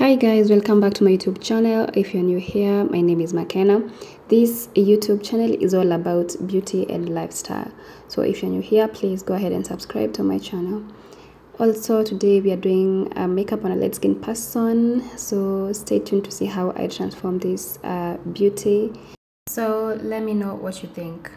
Hi guys, welcome back to my YouTube channel. If you're new here, my name is Makena. This YouTube channel is all about beauty and lifestyle. So if you're new here, please go ahead and subscribe to my channel. Also, today we are doing a makeup on a light skin person. So stay tuned to see how I transform this uh, beauty. So let me know what you think.